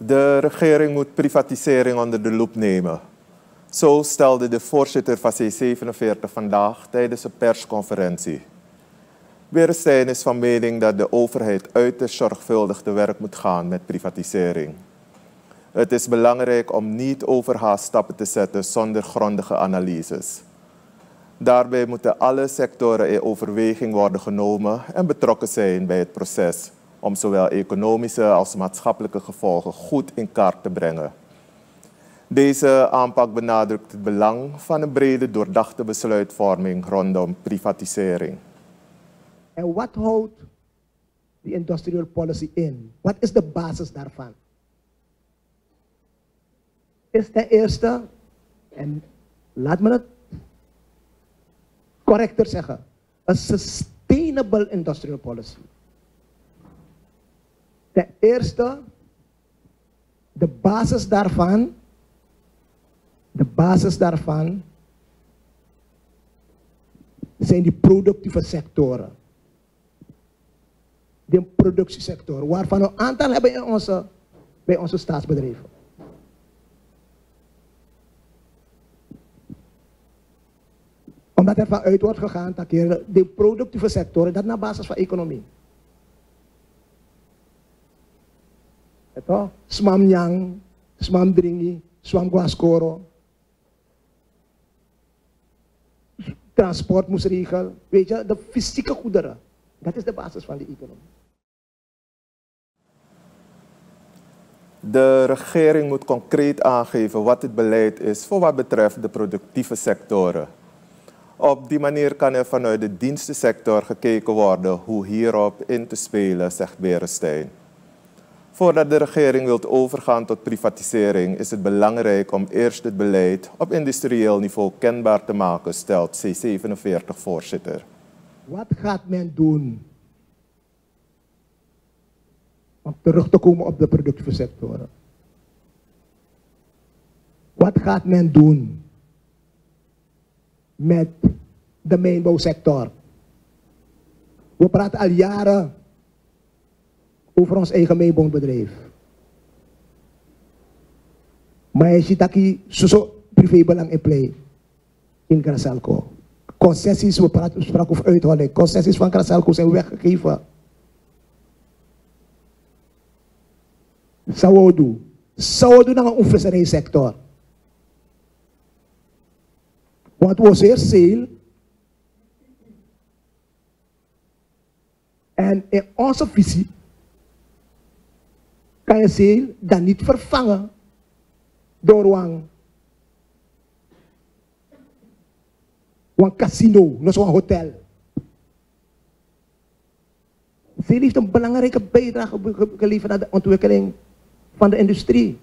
De regering moet privatisering onder de loep nemen. Zo stelde de voorzitter van C47 vandaag tijdens een persconferentie. Berestein is van mening dat de overheid uiterst zorgvuldig te werk moet gaan met privatisering. Het is belangrijk om niet overhaast stappen te zetten zonder grondige analyses. Daarbij moeten alle sectoren in overweging worden genomen en betrokken zijn bij het proces om zowel economische als maatschappelijke gevolgen goed in kaart te brengen. Deze aanpak benadrukt het belang van een brede doordachte besluitvorming rondom privatisering. En wat houdt die industrial policy in? Wat is de basis daarvan? Is ten eerste, en laat me het correcter zeggen, een sustainable industrial policy. Ten eerste, de basis daarvan, de basis daarvan zijn die productieve sectoren. De productiesector, waarvan we een aantal hebben in onze, bij onze staatsbedrijven. Omdat er vanuit wordt gegaan dat de productieve sectoren, dat naar basis van economie. Ito, smam nyang, smam dringi, smam. Transport moest regelen. Weet je, de fysieke goederen. Dat is de basis van de economie. De regering moet concreet aangeven wat het beleid is voor wat betreft de productieve sectoren. Op die manier kan er vanuit de dienstensector gekeken worden hoe hierop in te spelen, zegt Berestein. Voordat de regering wilt overgaan tot privatisering, is het belangrijk om eerst het beleid op industrieel niveau kenbaar te maken, stelt C47-voorzitter. Wat gaat men doen om terug te komen op de productieve sectoren? Wat gaat men doen met de mijnbouwsector? We praten al jaren over ons eigen mijnbouwbedrijf. Maar je ziet dat zo privébelang in play in Grasalco. Concessies, we praten spraken over uitholling. Concessies van Grasalco zijn weggegeven. Sawodu. Sawodu naar een visserijsector. Want was zeer zeil. En in onze visie kan je zeil dan niet vervangen door een, een casino, nog zo'n hotel. Zeil heeft een belangrijke bijdrage geleverd aan de ontwikkeling van de industrie.